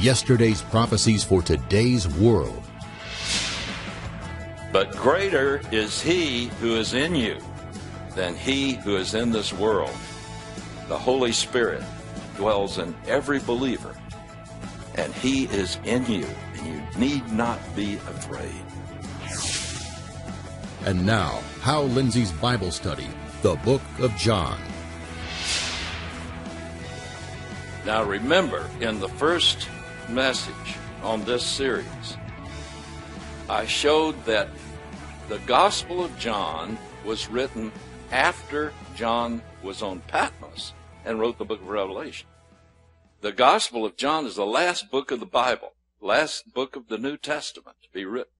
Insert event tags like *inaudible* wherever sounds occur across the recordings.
Yesterday's prophecies for today's world. But greater is he who is in you than he who is in this world. The Holy Spirit dwells in every believer, and he is in you, and you need not be afraid. And now, Hal Lindsey's Bible study, the book of John. Now remember, in the first message on this series, I showed that the Gospel of John was written after John was on Patmos and wrote the book of Revelation. The Gospel of John is the last book of the Bible, last book of the New Testament to be written.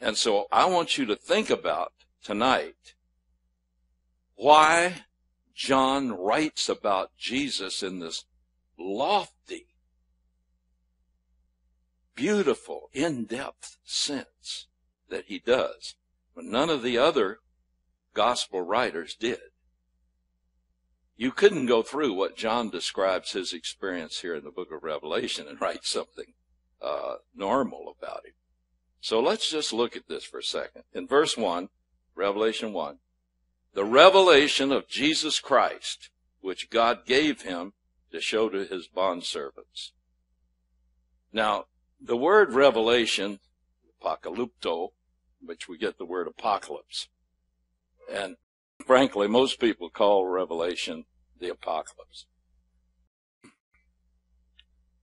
And so I want you to think about tonight why John writes about Jesus in this lofty, beautiful, in-depth sense that he does, but none of the other gospel writers did. You couldn't go through what John describes his experience here in the book of Revelation and *laughs* write something uh, normal about him. So let's just look at this for a second. In verse 1, Revelation 1, the revelation of Jesus Christ, which God gave him to show to his bondservants. Now, the word revelation, apocalypto, which we get the word apocalypse. And frankly, most people call revelation the apocalypse.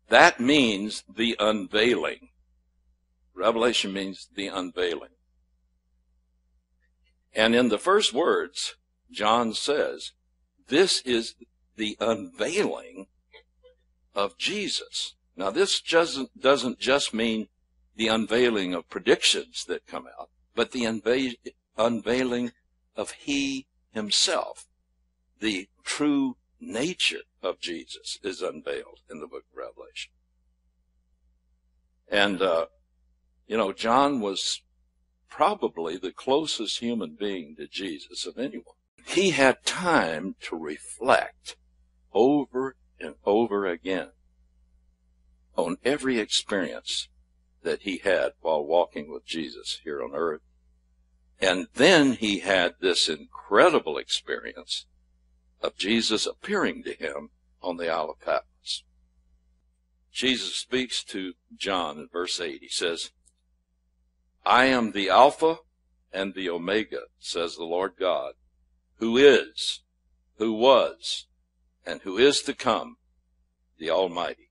That means the unveiling. Revelation means the unveiling. And in the first words, John says, this is the unveiling of Jesus. Now, this doesn't, doesn't just mean the unveiling of predictions that come out, but the unve- unveiling of He Himself. The true nature of Jesus is unveiled in the book of Revelation. And, uh, you know, John was probably the closest human being to Jesus of anyone. He had time to reflect over and over again on every experience that he had while walking with Jesus here on earth. And then he had this incredible experience of Jesus appearing to him on the Isle of Patmos. Jesus speaks to John in verse 8. He says, I am the Alpha and the Omega, says the Lord God, who is, who was, and who is to come, the Almighty.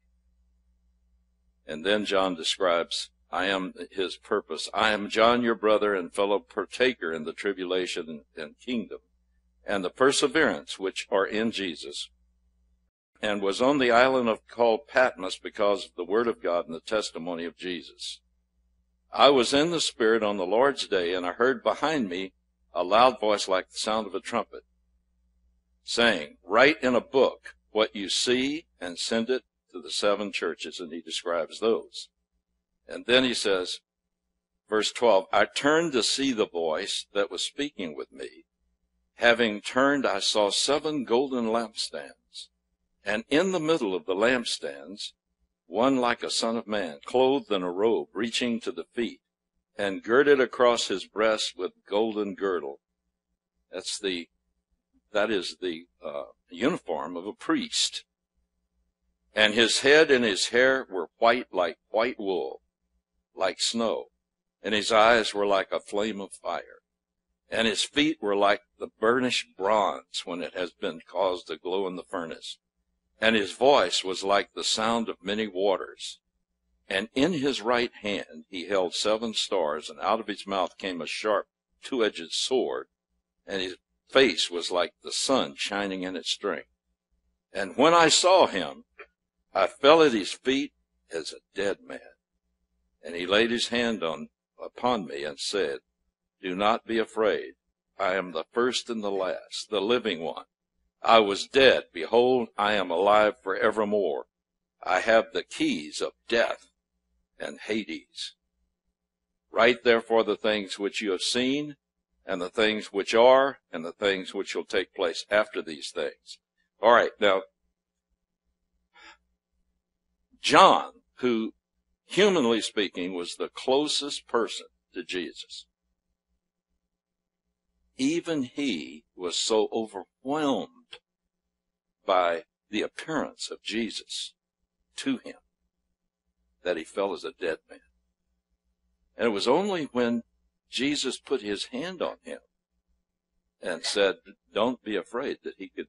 And then John describes, I am his purpose. I am John, your brother and fellow partaker in the tribulation and kingdom and the perseverance which are in Jesus, and was on the island of called Patmos because of the word of God and the testimony of Jesus. I was in the Spirit on the Lord's day, and I heard behind me a loud voice like the sound of a trumpet, saying, Write in a book what you see and send it to the seven churches. And he describes those. And then he says, verse 12, I turned to see the voice that was speaking with me. Having turned, I saw seven golden lampstands. And in the middle of the lampstands, one like a son of man, clothed in a robe reaching to the feet, and girded across his breast with golden girdle. That's the, that is the uh, uniform of a priest. And his head and his hair were white like white wool, like snow, and his eyes were like a flame of fire, and his feet were like the burnished bronze when it has been caused to glow in the furnace and his voice was like the sound of many waters. And in his right hand he held seven stars, and out of his mouth came a sharp two-edged sword, and his face was like the sun shining in its strength. And when I saw him, I fell at his feet as a dead man. And he laid his hand on upon me and said, Do not be afraid. I am the first and the last, the living one. I was dead. Behold, I am alive forevermore. I have the keys of death and Hades. Write therefore the things which you have seen, and the things which are, and the things which will take place after these things. All right, now, John, who, humanly speaking, was the closest person to Jesus, even he was so overwhelmed by the appearance of Jesus to him that he fell as a dead man. And it was only when Jesus put his hand on him and said, Don't be afraid that he could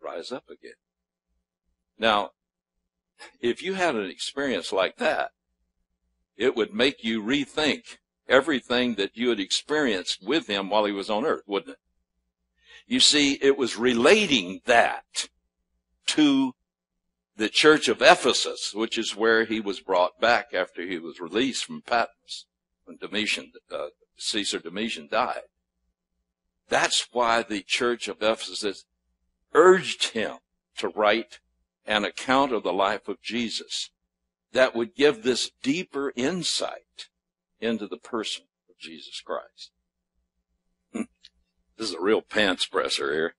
rise up again. Now, if you had an experience like that, it would make you rethink everything that you had experienced with him while he was on earth, wouldn't it? You see, it was relating that to the church of Ephesus, which is where he was brought back after he was released from Patmos when Domitian, uh, Caesar Domitian died. That's why the church of Ephesus urged him to write an account of the life of Jesus that would give this deeper insight into the person of Jesus Christ. this is a real pants presser here.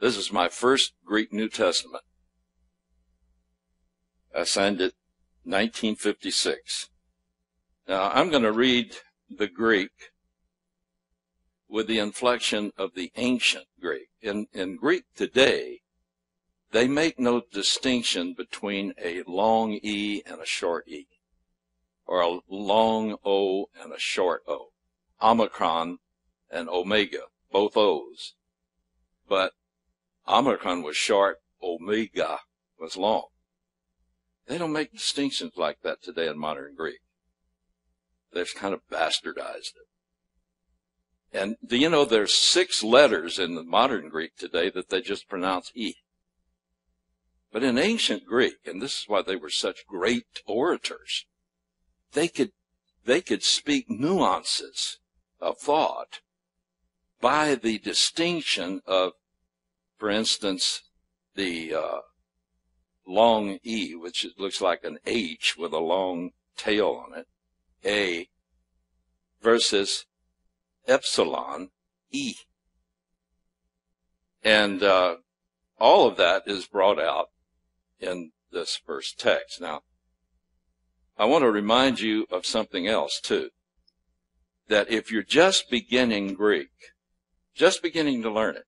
This is my first Greek New Testament. I signed it 1956. Now I'm going to read the Greek with the inflection of the ancient Greek. In, in Greek today, they make no distinction between a long E and a short E, or a long O and a short O. Omicron and Omega, both O's. But Omicron was short, Omega was long. They don't make distinctions like that today in modern Greek. They've kind of bastardized it. And do you know there's six letters in the modern Greek today that they just pronounce E. But in ancient Greek, and this is why they were such great orators, they could, they could speak nuances of thought by the distinction of, for instance, the uh, long E, which looks like an H with a long tail on it, A, versus epsilon E. And uh, all of that is brought out in this first text. Now, I want to remind you of something else too. That if you're just beginning Greek, just beginning to learn it,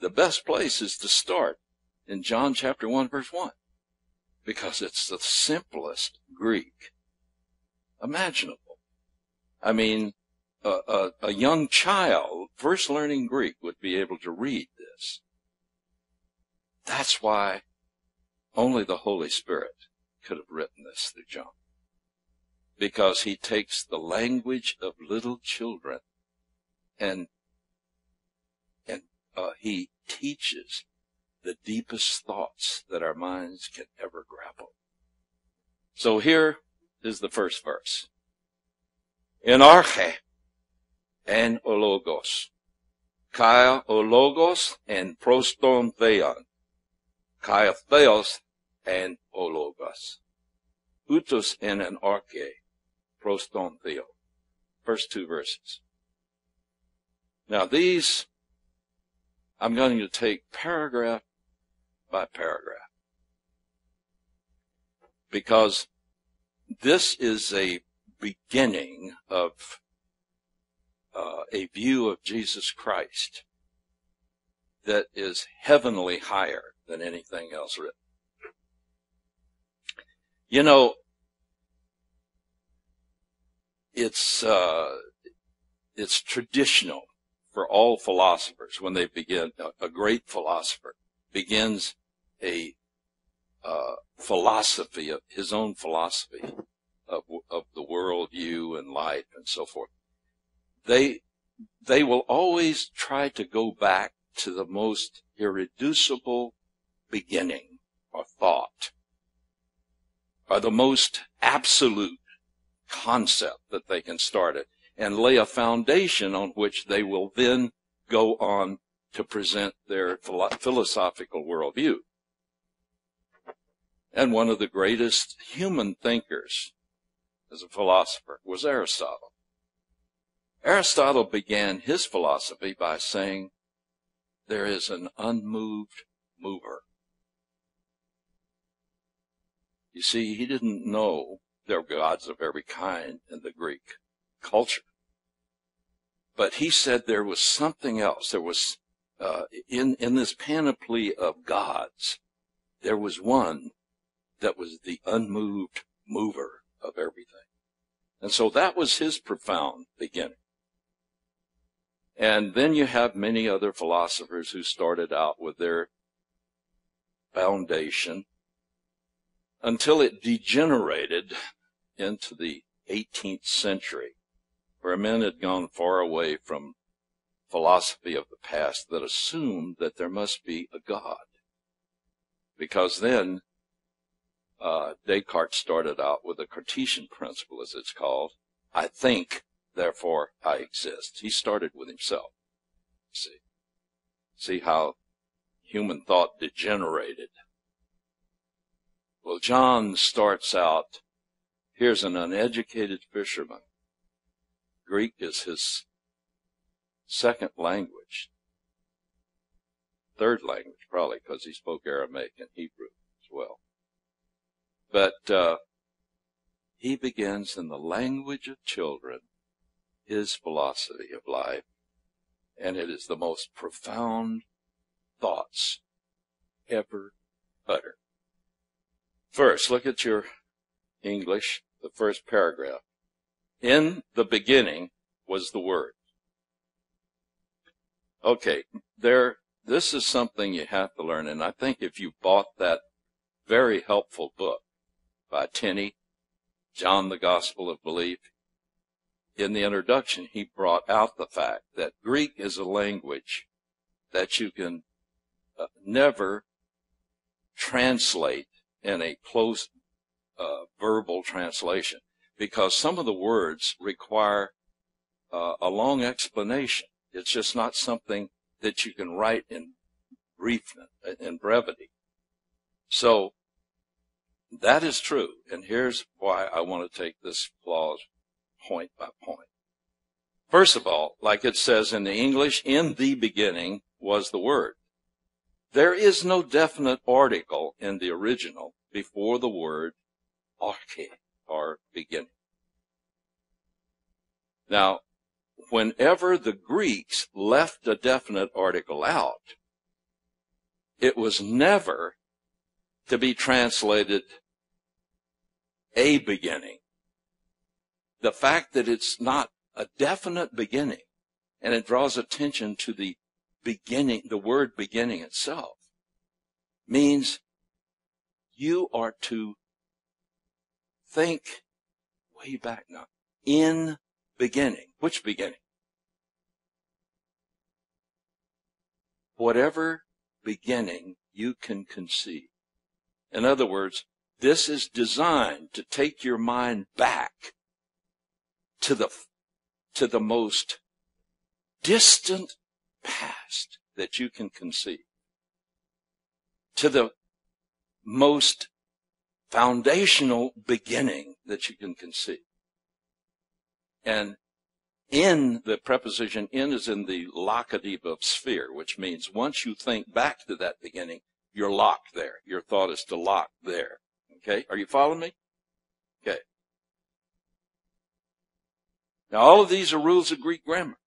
the best place is to start in John chapter 1 verse 1 because it's the simplest Greek imaginable. I mean, a, a, a young child first learning Greek would be able to read this. That's why only the Holy Spirit could have written this through John. Because he takes the language of little children and, and uh, he teaches the deepest thoughts that our minds can ever grapple. So here is the first verse. In arche en ologos. Kai ologos en proston theon. Kai theos en ologos. Utos en an arche, proston theo. First two verses. Now these, I'm going to take paragraph by paragraph. Because this is a beginning of uh, a view of Jesus Christ that is heavenly higher than anything else written. You know, it's uh, it's traditional for all philosophers when they begin. A, great philosopher begins a uh, philosophy of his own philosophy of of the worldview and life and so forth they they will always try to go back to the most irreducible beginning or thought or the most absolute concept that they can start it and lay a foundation on which they will then go on to present their philosophical worldview. And one of the greatest human thinkers as a philosopher was Aristotle. Aristotle began his philosophy by saying, there is an unmoved mover. You see, he didn't know there were gods of every kind in the Greek culture. But he said there was something else. There was, uh, in, in this panoply of gods, there was one that was the unmoved mover of everything. And so that was his profound beginning. And then you have many other philosophers who started out with their foundation until it degenerated into the 18th century, where men had gone far away from philosophy of the past that assumed that there must be a God. Because then uh, Descartes started out with the Cartesian principle, as it's called. I think, therefore I exist. He started with himself. See, see how human thought degenerated. Well, John starts out, here's an uneducated fisherman. Greek is his second language. Third language, probably, because he spoke Aramaic and Hebrew as well. But uh, he begins in the language of children his philosophy of life, and it is the most profound thoughts ever uttered. First, look at your English, the first paragraph. In the beginning was the Word. Okay, there, this is something you have to learn, and I think if you bought that very helpful book by Tenney, John the Gospel of Belief, in the introduction, he brought out the fact that Greek is a language that you can uh, never translate in a close uh, verbal translation because some of the words require uh, a long explanation. It's just not something that you can write in brief in brevity. So that is true, and here's why I want to take this clause point by point. First of all, like it says in the English, in the beginning was the Word. There is no definite article in the original before the word arche, or beginning. Now, whenever the Greeks left a definite article out, it was never to be translated a beginning. The fact that it's not a definite beginning and it draws attention to the beginning, the word beginning itself means you are to think way back now in beginning. Which beginning? Whatever beginning you can conceive. In other words, this is designed to take your mind back to the, to the most distant past that you can conceive. To the most foundational beginning that you can conceive. And in the preposition in is in the locative of sphere, which means once you think back to that beginning, you're locked there. Your thought is to lock there. Okay? Are you following me? Okay. Now all of these are rules of Greek grammar.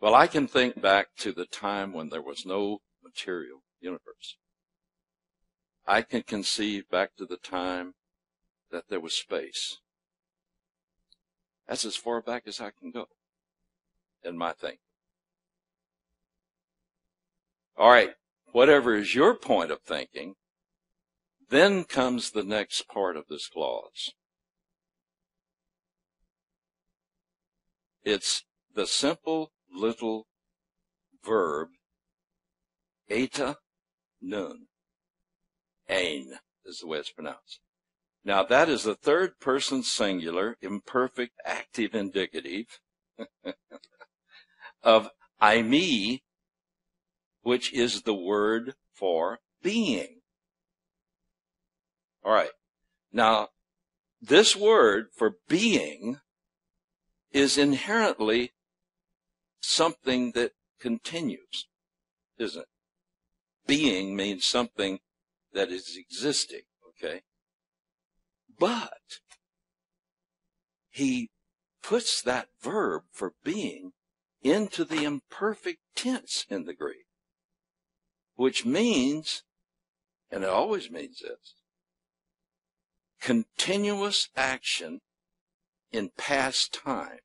Well, I can think back to the time when there was no material universe. I can conceive back to the time that there was space. That's as far back as I can go in my thinking. All right, whatever is your point of thinking, then comes the next part of this clause. It's the simple little verb eta nun. Ain is the way it's pronounced. Now that is the third person singular imperfect active indicative *laughs* of eimi, which is the word for being. All right. Now, this word for being is inherently something that continues, isn't it? Being means something that is existing, okay? But he puts that verb for being into the imperfect tense in the Greek, which means, and it always means this, continuous action in past time.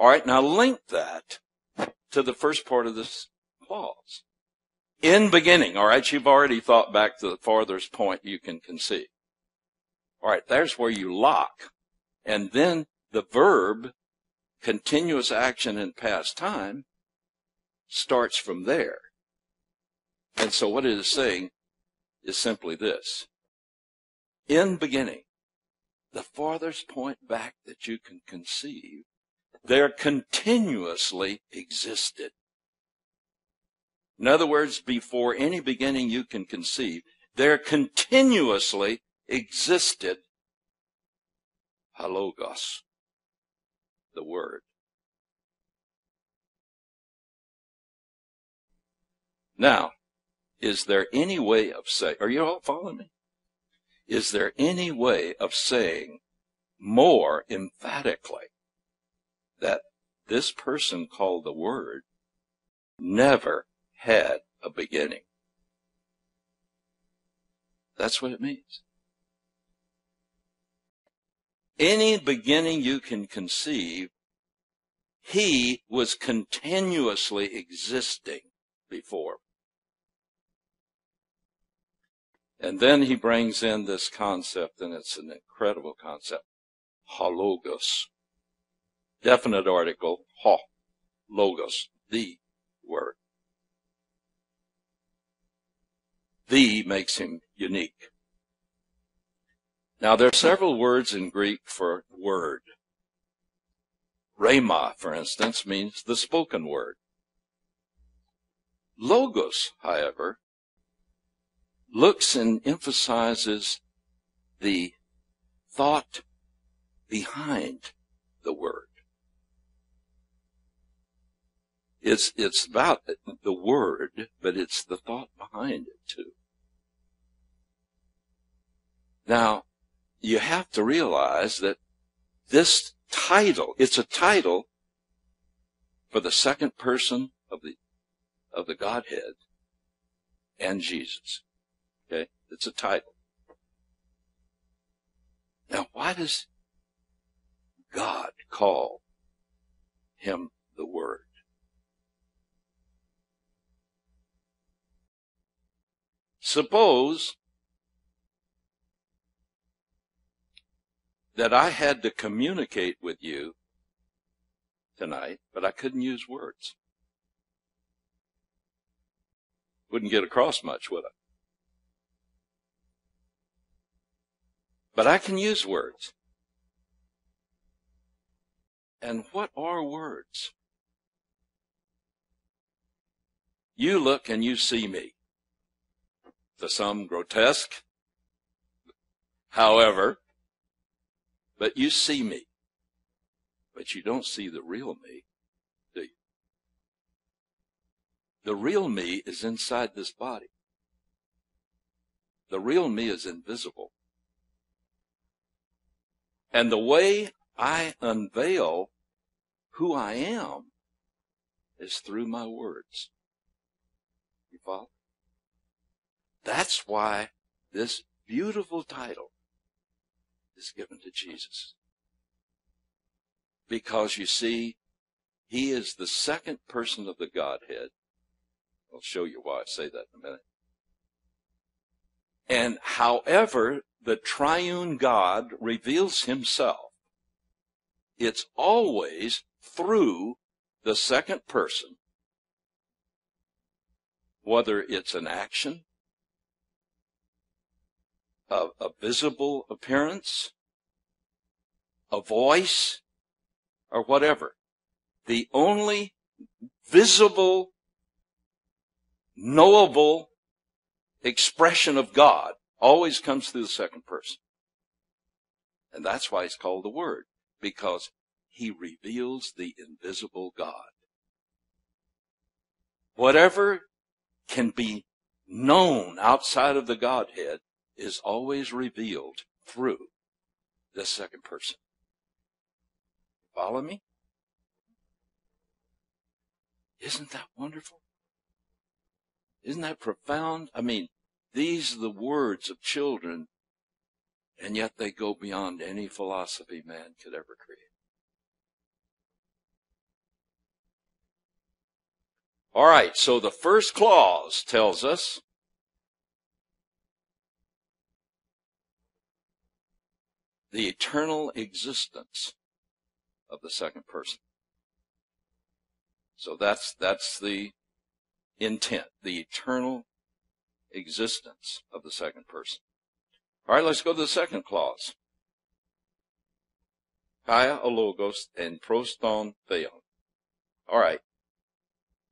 All right, now link that to the first part of this clause. In beginning, all right, you've already thought back to the farthest point you can conceive. All right, there's where you lock. And then the verb, continuous action in past time, starts from there. And so what it is saying is simply this. In beginning, the farthest point back that you can conceive, there continuously existed. In other words, before any beginning you can conceive, there continuously existed halogos, the word. Now, is there any way of saying, are you all following me? Is there any way of saying more emphatically that this person called the Word never had a beginning? That's what it means. Any beginning you can conceive, he was continuously existing before. And then he brings in this concept, and it's an incredible concept. Hologos. Definite article, ho, logos, the word. The makes him unique. Now there are several words in Greek for word. Rhema, for instance, means the spoken word. Logos, however, looks and emphasizes the thought behind the word. It's, it's about the word, but it's the thought behind it too. Now, you have to realize that this title, it's a title for the second person of the, of the Godhead and Jesus. Okay? It's a title. Now, why does God call him the Word? Suppose that I had to communicate with you tonight, but I couldn't use words. Wouldn't get across much, would I? But I can use words. And what are words? You look and you see me. To some grotesque. However, but you see me. But you don't see the real me, do you? The real me is inside this body. The real me is invisible. And the way I unveil who I am is through my words. You follow? That's why this beautiful title is given to Jesus. Because you see, he is the second person of the Godhead. I'll show you why I say that in a minute. And however the triune God reveals himself, it's always through the second person, whether it's an action, a, a visible appearance, a voice, or whatever. The only visible, knowable expression of God always comes through the second person. And that's why he's called the Word, because he reveals the invisible God. Whatever can be known outside of the Godhead is always revealed through the second person. Follow me? Isn't that wonderful? Isn't that profound? I mean, these are the words of children, and yet they go beyond any philosophy man could ever create. All right, so the first clause tells us the eternal existence of the second person. So that's, that's the intent, the eternal existence of the second person. All right, let's go to the second clause. Kaya ologos and proston theon. All right.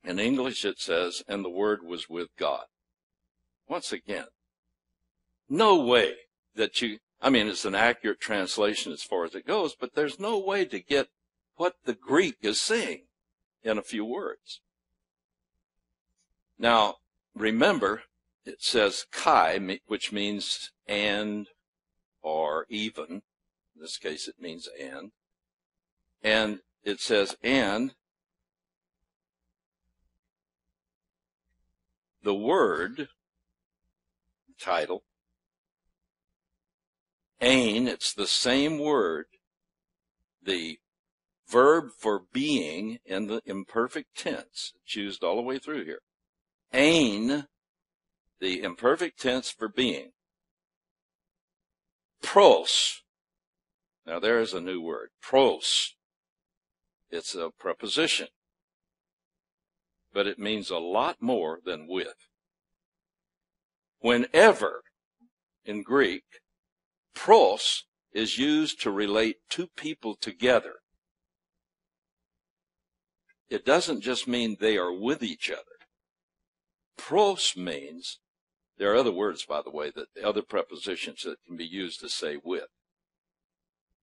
In English it says, and the word was with God. Once again, no way that you, I mean, it's an accurate translation as far as it goes, but there's no way to get what the Greek is saying in a few words. Now, remember, it says kai, which means and or even. In this case, it means and. And it says and the word title ain it's the same word the verb for being in the imperfect tense. It's used all the way through here. Ain, the imperfect tense for being. Pros. Now there is a new word. Pros. It's a preposition. But it means a lot more than with. Whenever in Greek, pros is used to relate two people together it doesn't just mean they are with each other. Pros means, there are other words, by the way, that the other prepositions that can be used to say with.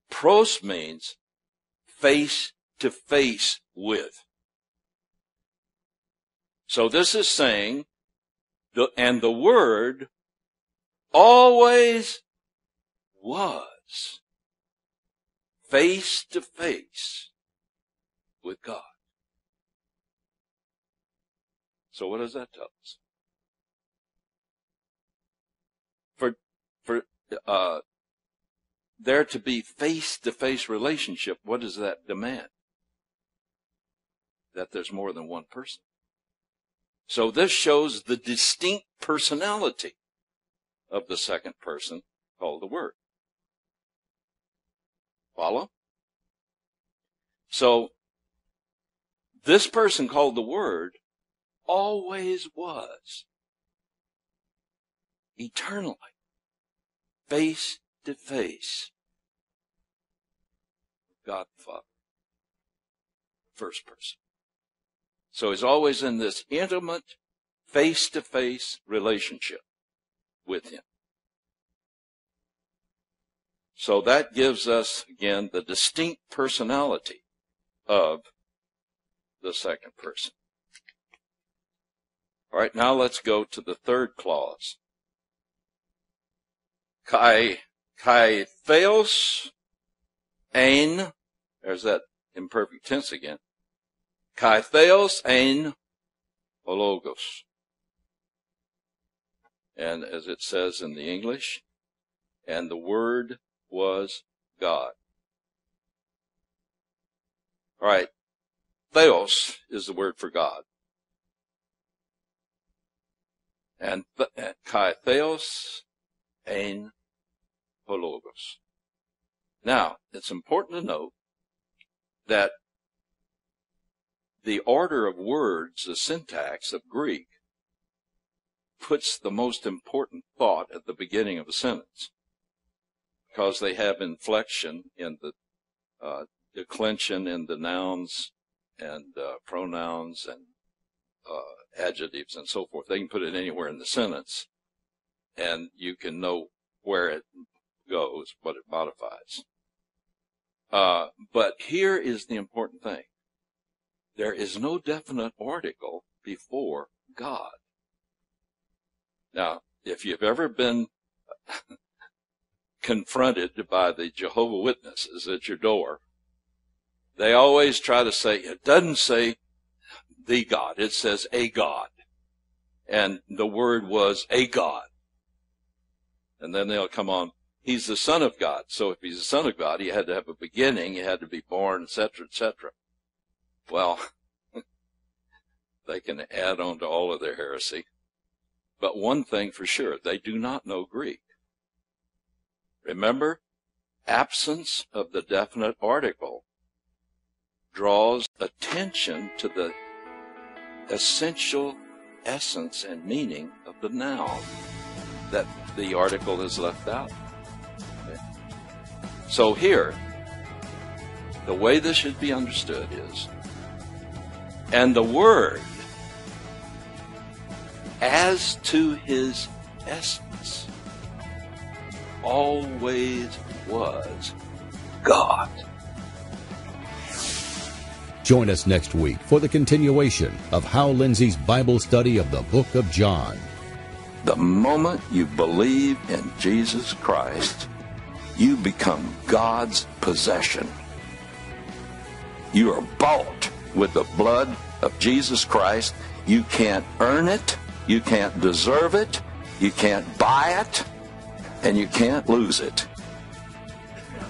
Pros means face to face with. So this is saying, the, and the word always was face to face with God. So what does that tell us? For, for, uh, there to be face to face relationship, what does that demand? That there's more than one person. So this shows the distinct personality of the second person called the Word. Follow? So, this person called the Word always was. Eternally. Face to face. with God the Father. First person. So he's always in this intimate, face to face relationship with him. So that gives us, again, the distinct personality of the second person. All right, now let's go to the third clause. Kai, kai theos, ein, there's that imperfect tense again. Kai theos, ein, ologos. And as it says in the English, and the word was God. All right. Theos is the word for God and kai theos ein hologos. Now, it's important to note that the order of words, the syntax of Greek, puts the most important thought at the beginning of a sentence because they have inflection in the uh, declension in the nouns and uh, pronouns and uh, adjectives and so forth. They can put it anywhere in the sentence and you can know where it goes, what it modifies. Uh, but here is the important thing. There is no definite article before God Now, if you've ever been *laughs* confronted by the Jehovah Witnesses at your door, they always try to say, it doesn't say the God, it says a God. And the word was a God. And then they'll come on, he's the son of God. So if he's the son of God, he had to have a beginning, he had to be born, etc., etc. Well, *laughs* they can add on to all of their heresy. But one thing for sure, they do not know Greek. Remember, absence of the definite article draws attention to the essential essence and meaning of the noun that the article is left out. So here, the way this should be understood is, and the Word, as to his essence, always was God. Join us next week for the continuation of Hal Lindsey's Bible study of the book of John. The moment you believe in Jesus Christ, you become God's possession. You are bought with the blood of Jesus Christ. You can't earn it. You can't deserve it. You can't buy it. And you can't lose it.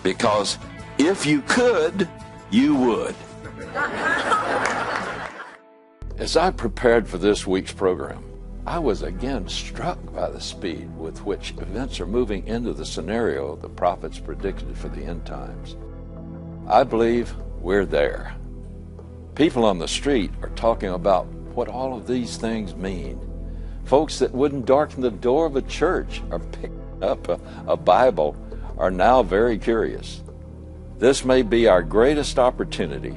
Because if you could, you would. As I prepared for this week's program, I was again struck by the speed with which events are moving into the scenario the prophets predicted for the end times. I believe we're there. People on the street are talking about what all of these things mean. Folks that wouldn't darken the door of a church pick up a, a Bible are now very curious. This may be our greatest opportunity,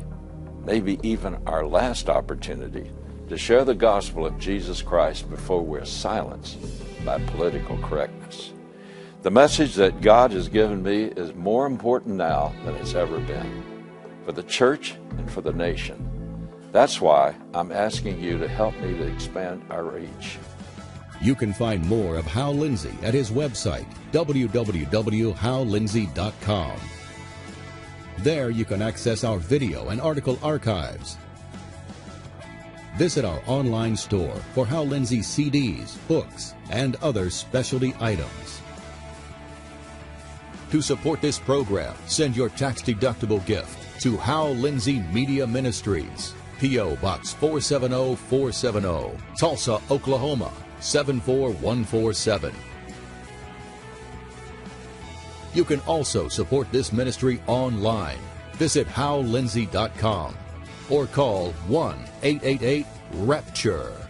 maybe even our last opportunity to share the gospel of Jesus Christ before we're silenced by political correctness. The message that God has given me is more important now than it's ever been for the church and for the nation. That's why I'm asking you to help me to expand our reach. You can find more of Hal Lindsey at his website, www.hallindsey.com. There you can access our video and article archives Visit our online store for Hal Lindsey CDs, books, and other specialty items. To support this program, send your tax-deductible gift to Hal Lindsey Media Ministries, P.O. Box 470470, Tulsa, Oklahoma 74147. You can also support this ministry online. Visit hallindsey.com or call 1 888 Rapture.